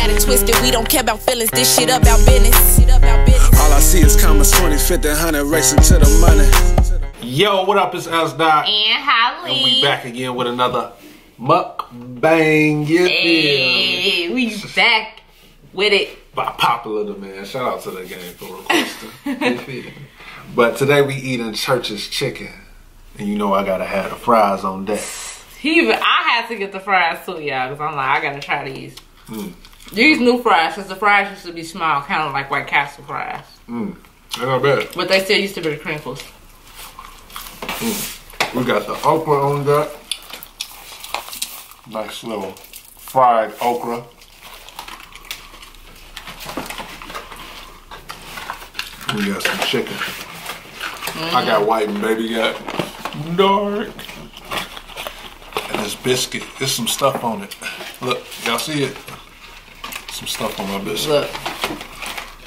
got it twisted. We don't care about feelings. This shit about business. All I see is commas, 20, 50, 100, racing to the money. Yo, what up? It's Sdot. And Holly. And we back again with another mukbang. You feel? Hey, we back with it. By popular demand. Shout out to the game for requesting. You feel me? but today we eating Church's chicken. And you know I gotta have the fries on deck. He even, I had to get the fries too, y'all, because I'm like, I gotta try these. Mm. These new fries, because the fries used to be small, kind of like White Castle fries. Mm. They're not bad. But they still used to be the crinkles. We got the okra on that. Nice little fried okra. We got some chicken. I got white and baby got dark. And this biscuit, there's some stuff on it. Look, y'all see it? Some stuff on my biscuit. Look.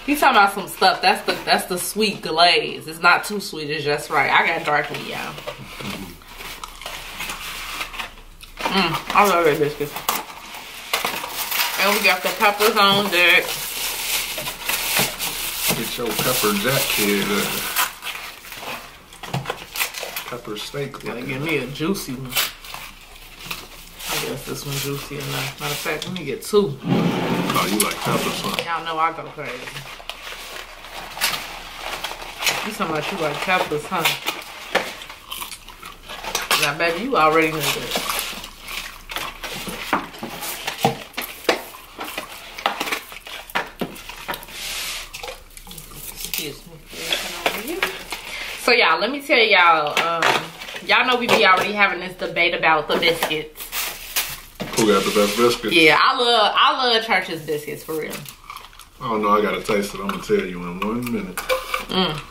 He's talking about some stuff. That's the that's the sweet glaze. It's not too sweet. It's just right. I got dark meat, y'all. Mmm. I love that biscuit. And we got the peppers on deck. Get your pepper jack kid. Uh, pepper steak. Gotta give me a juicy one. Guess this one juicy enough. Matter of fact, let me get two. Oh, you like peppers, huh? Y'all know I go crazy. You talking about you like peppers, huh? Now, baby, you already know that. So, y'all, let me tell y'all. Um, y'all know we be already having this debate about the biscuits. Who got the best biscuits? Yeah, I love I love Church's biscuits for real. Oh no, I gotta taste it. I'm gonna tell you in one minute. Mm.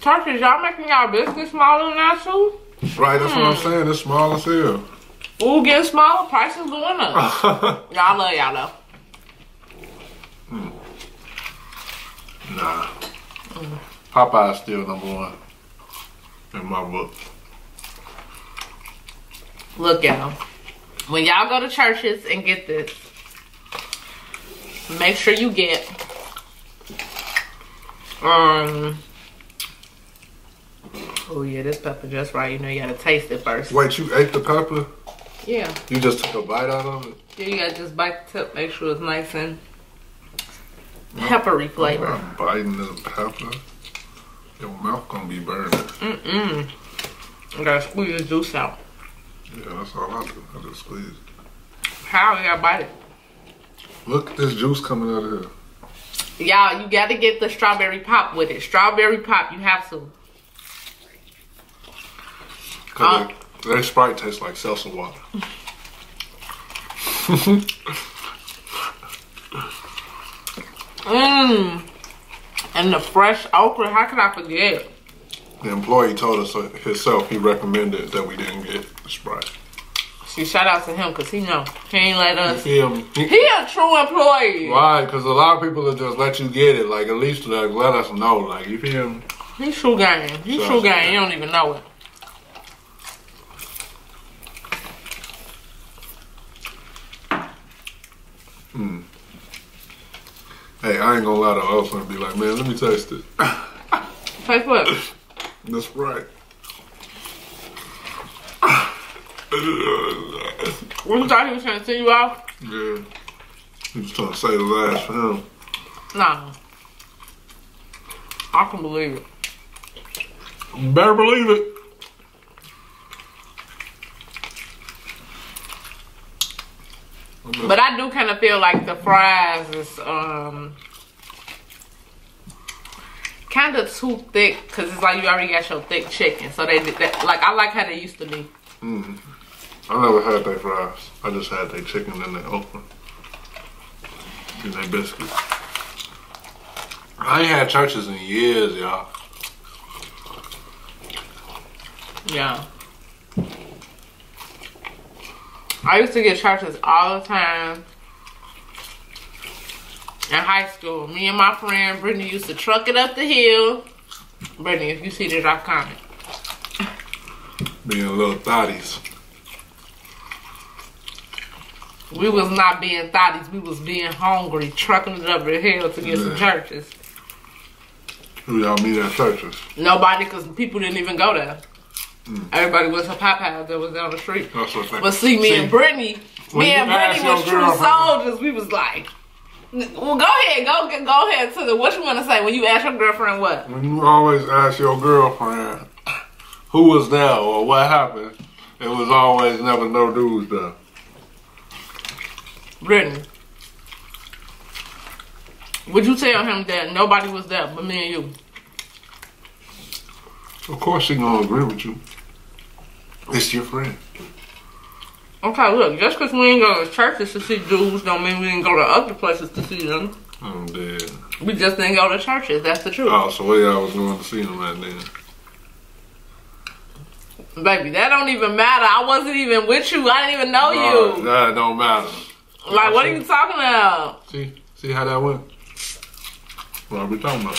Church's, y'all making y'all biscuits smaller than that too? Right, that's what I'm hmm. saying. It's small as hell. Ooh, getting smaller, prices going up. y'all love y'all though. Hmm. Nah. Mm. Popeyes still number one in my book. Look y'all. When y'all go to Church's and get this, make sure you get um Oh yeah, this pepper just right. You know you gotta taste it first. Wait, you ate the pepper? Yeah. You just took a bite out of it? Yeah, you gotta just bite the tip, make sure it's nice and peppery flavor. I'm biting the pepper. Your mouth gonna be burning. Mm-mm. You gotta squeeze the juice out. Yeah, that's all I do. I just squeeze. How you gotta bite it? Look at this juice coming out of here. Y'all, you gotta get the strawberry pop with it. Strawberry pop, you have to. Cause uh, that Sprite tastes like seltzer water. Mmm. And the fresh okra, how could I forget? The employee told us himself he recommended that we didn't get Sprite. See, shout out to him because he know. He ain't let us. Feel? He, he a true employee. Right, because a lot of people will just let you get it. Like, at least like, let us know. Like, you feel me? He true game. He so, true game. You don't even know it. Hmm. Hey, I ain't gonna lie to us and be like, man, let me taste it. Taste what? The Sprite. What you thought he was trying to send you off? Yeah. He was trying to say the last for him. Nah. I can believe it. You better believe it. But I do kind of feel like the fries is um kind of too thick because it's like you already got your thick chicken. So they did that. Like I like how they used to be. Mm. I never had their fries. I just had their chicken and their okra and their biscuits. I ain't had Church's in years, y'all. Yeah. I used to get Church's all the time in high school. Me and my friend Brittany used to truck it up the hill. Brittany, if you see this, drop comment. Being little thotties. We was not being thotties. We was being hungry, trucking it up the hill to get some Church's. Who y'all meet at Church's? Nobody, because people didn't even go there. Mm. Everybody was a Popeyes that was down the street. That's what they But see, me and Brittany, me and Brittany was true soldiers. We was like, well, go ahead, go go ahead to the what you want to say when you ask your girlfriend what. When you always ask your girlfriend who was there or what happened, it was always never no dudes there. Brittany, would you tell him that nobody was there but me and you? Of course she gonna agree with you. It's your friend. Okay, look, just because we ain't go to Church's to see dudes don't mean we didn't go to other places to see them. Oh, I'm dead. We just didn't go to Church's. That's the truth. Oh, so where y'all was going to see them at then? Baby, that don't even matter. I wasn't even with you. I didn't even know Oh, you. that don't matter. Like, what are you talking about? See, see how that went. What are we talking about?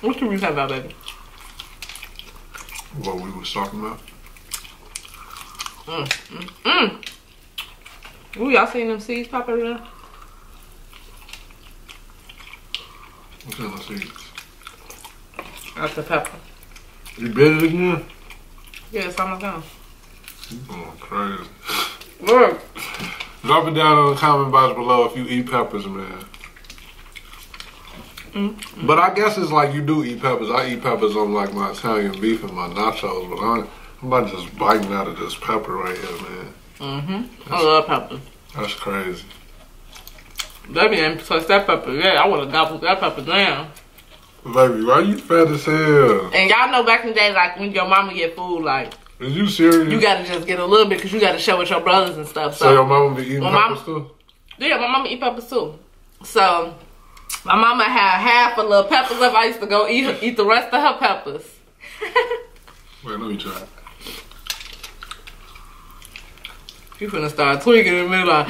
What you talking about, baby? What we was talking about? Mm. Ooh, y'all seen them seeds pop over there? What's in the seeds? That's the pepper. You bit it again? Yeah, it's almost gone. You going crazy. Look. Drop it down in the comment box below if you eat peppers, man. Mm. But I guess it's like you do eat peppers. I eat peppers on like my Italian beef and my nachos, but I, I'm not just biting out of this pepper right here, man. Mm-hmm. I love pepper. That's crazy. Baby ain't touch that pepper. Yeah, I would have gobbled that pepper down. Baby, why you fat as hell? And y'all know back in the day, like when your mama get food, like Is you serious? you gotta just get a little bit because you gotta share with your brothers and stuff. so So, your mama be eating My peppers mom- too? yeah, my mama eat peppers too. So my mama had half a little peppers left. I used to go eat eat the rest of her peppers. Wait, let me try. You finna start tweaking in the middle like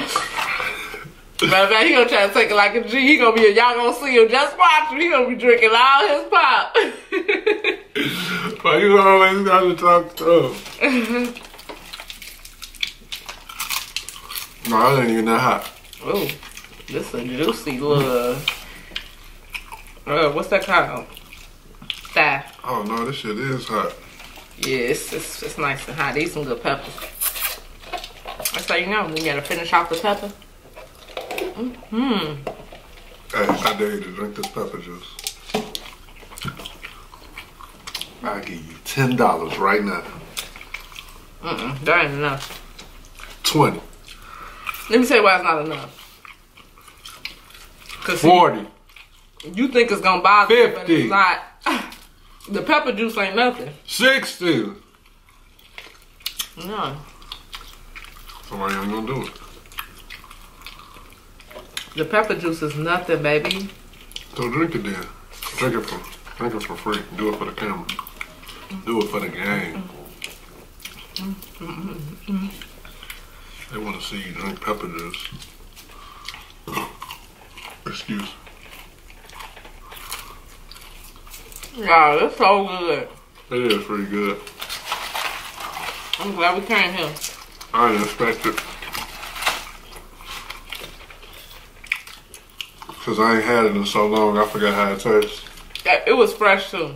Matter of fact, he gonna try to take it like a G. He gonna be, y'all gonna see him. Just watch him. He gonna be drinking all his pop. Why you always gotta talk tough? no, that ain't even that hot. Oh, this a juicy little. Uh, what's that called? Thigh. Oh no, this shit is hot. Yeah, it's, it's, it's nice and hot. These some good peppers. That's how you know. We gotta finish off the pepper. Hmm. Hey, I dare you to drink this pepper juice. I'll give you ten dollars right now. Mm-mm. That ain't enough. Twenty. Let me tell you why it's not enough. Cause see, Forty. you think it's gonna bother you, but 50. it's not. The pepper juice ain't nothing. Sixty. No. So why you ain't gonna do it? The pepper juice is nothing, baby. So drink it then. Drink it for drink it for free. Do it for the camera. Do it for the game. They want to see you drink pepper juice. Excuse. Wow, that's so good. It is pretty good. I'm glad we came here. I didn't expect it. Cause I ain't had it in so long, I forgot how it tastes. Yeah, It was fresh too.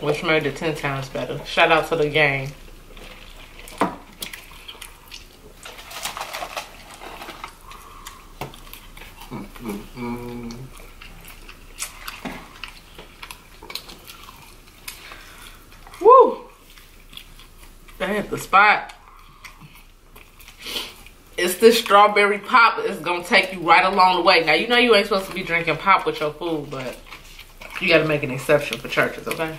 Which made it ten times better. Shout out to the gang. Mm. Woo! That hit the spot. It's this strawberry pop. It's gonna take you right along the way. Now you know you ain't supposed to be drinking pop with your food, but you gotta make an exception for Church's, okay?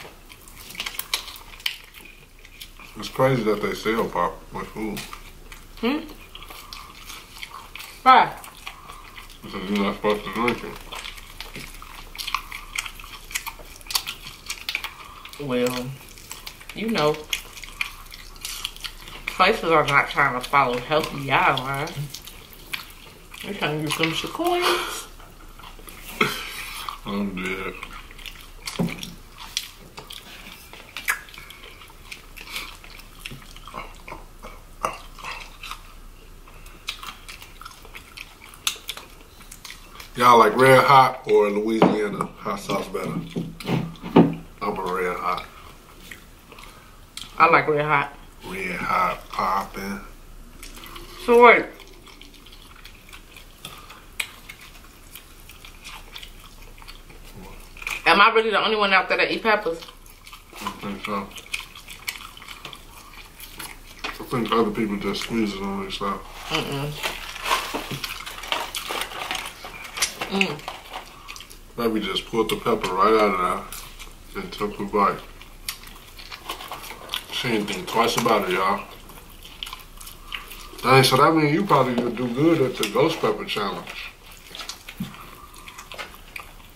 It's crazy that they sell pop with food. Hmm? Right. Because you're not supposed to drink it. Well, you know, faces are not trying to follow healthy y'all, right? They're trying to get some sequoias. I'm dead. Y'all like red hot or Louisiana hot sauce better? I'm a red hot. I like red hot. Red hot popping. So wait. Am I really the only one out there that eat peppers? I think so. I think other people just squeeze it on themselves. Mm-mm. Mm. Maybe just pulled the pepper right out of there and took a bite. She ain't think twice about it, y'all. Dang, so that means you probably would do good at the ghost pepper challenge.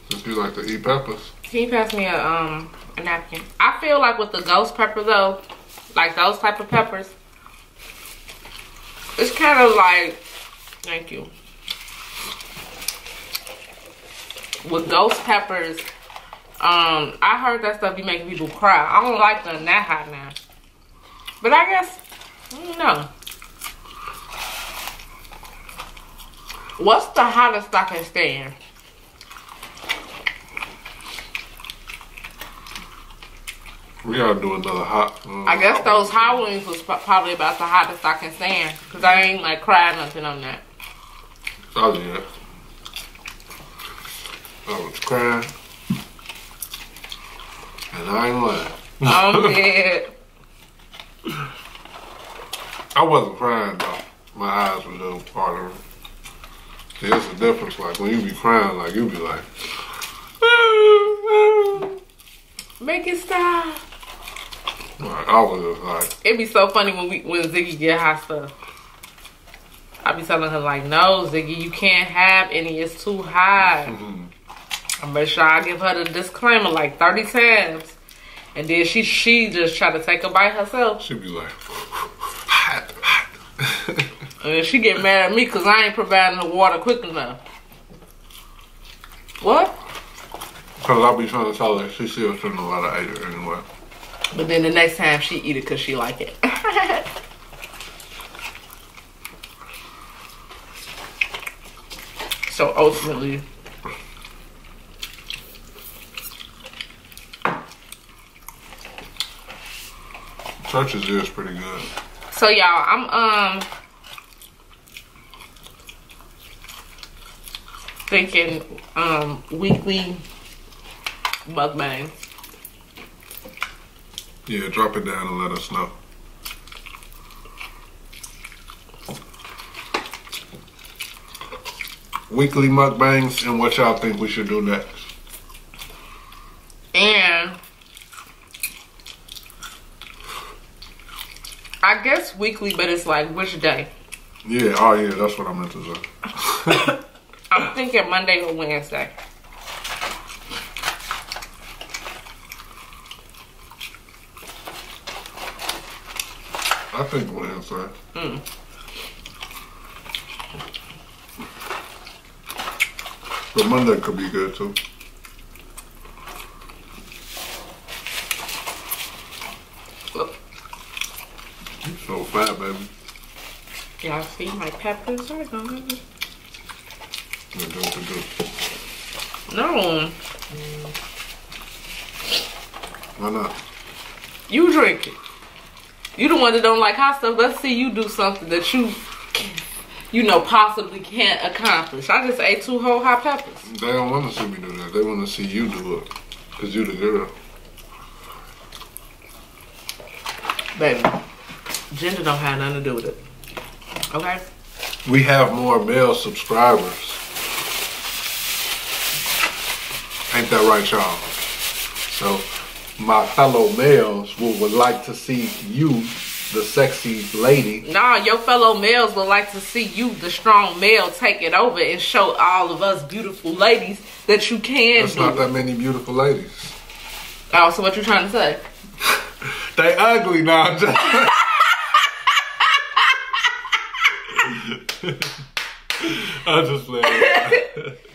If you like to eat peppers. Can you pass me a um a napkin? I feel like with the ghost pepper though, like those type of peppers, it's kind of like, thank you. With ghost peppers, um, I heard that stuff be making people cry. I don't like them that hot now, but I guess know. What's the hottest I can stand? We gotta do another hot. uh, I guess those hot wings was probably about the hottest I can stand. Cause I ain't like crying nothing on that. Oh yeah. I was crying. And I ain't lying. I'm dead. I wasn't crying though. My eyes were a little watering. See, it's a difference. Like when you be crying, like you be like, Make it stop. like I was just like, It'd be so funny when we when Ziggy get hot stuff. I be telling her like, no, Ziggy, you can't have any. It's too hot. Mm-hmm. I make sure I give her the disclaimer like thirty times, and then she she just try to take a bite herself, she be like. And then she get mad at me because I ain't providing the water quick enough. What? Cause I'll be trying to tell her she still shouldn't have let her eat it anyway. But then the next time she eat it because she like it. so ultimately, Church's is pretty good. So y'all, I'm um thinking um weekly mukbang. Yeah, drop it down and let us know. Weekly mukbangs and what y'all think we should do next. And I guess weekly, but it's like which day? Yeah, oh yeah, that's what I meant to say. I'm thinking Monday or Wednesday. I think Wednesday. Hmm. But Monday could be good too. You so fat, baby. Y'all see my peppers are gone. Yeah, do what you do. No, Why not? you drink it. You the one that don't like hot stuff. Let's see you do something that you, you know, possibly can't accomplish. I just ate two whole hot peppers. They don't want to see me do that. They want to see you do it. Because you the girl. Baby, gender don't have nothing to do with it. Okay? We have more male subscribers. Ain't that right, y'all? So, my fellow males would, would like to see you, the sexy lady, Nah, your fellow males would like to see you, the strong male, take it over and show all of us beautiful ladies that you can There's not that many beautiful ladies. Oh, so what you trying to say? They ugly now. I'm just- playing.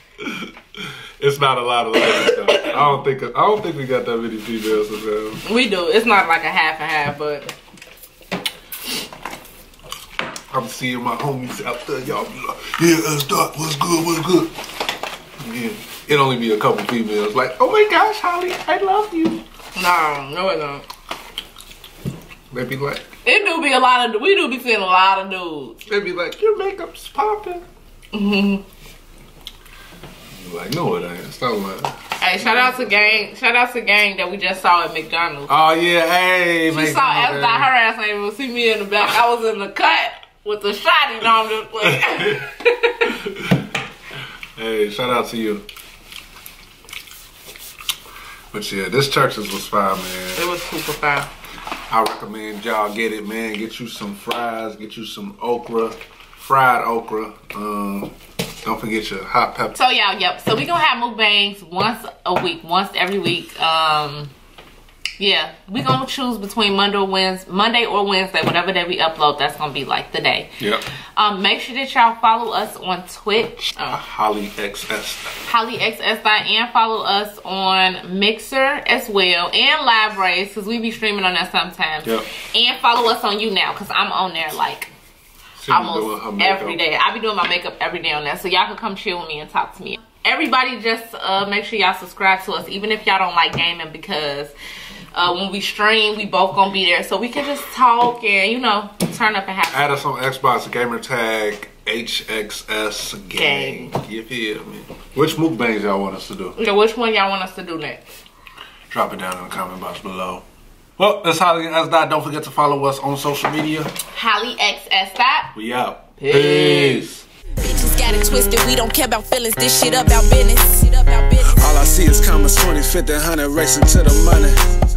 It's not a lot of ladies though. I don't think I don't think we got that many females there. We do. It's not like a half and half, but I'm seeing my homies out there, y'all be like, yeah, Doc, what's good, what's good? Yeah. It only be a couple females like, oh my gosh, Holly, I love you. No, no, it don't. They be like, It do be a lot of. We do be seeing a lot of dudes. they be like, your makeup's popping. Mhm. You like, no, it ain't. Stop lying. Hey, shout out to gang. Shout out to gang that we just saw at McDonald's. Oh yeah, hey, She make saw us her ass ain't even see me in the back. I was in the cut with the shot. You know, I'm like. Hey, shout out to you. But yeah, this Church's was fine, man. it was super fun. I recommend y'all get it, man. Get you some fries, get you some okra, fried okra. Um, don't forget your hot pepper. So y'all, yep. So we gonna have mukbangs once a week, once every week. Um, yeah, we're gonna choose between Monday or Wednesday, Monday or Wednesday, whatever day we upload. That's gonna be like the day. Yep. Um, make sure that y'all follow us on Twitch, uh, Holly XS. HollyXS and follow us on Mixer as well and Live Race because we be streaming on that sometimes. Yep. And follow us on YouNow because I'm on there like She be doing her almost every day. I be doing my makeup every day on that so y'all can come chill with me and talk to me. Everybody, just uh, make sure y'all subscribe to us, even if y'all don't like gaming, because uh, when we stream, we both gonna be there, so we can just talk and you know turn up and have. Add us on Xbox gamer tag HXS gang. Gang. You feel me? Which mukbangs y'all want us to do? So which one y'all want us to do next? Drop it down in the comment box below. Well, that's Holly and Sdot. Don't forget to follow us on social media. Holly XS dot. We out. Peace. Bitches got it twisted. We don't care about feelings. This shit about business. All I see is commas 20, 50, 100 racing to the money.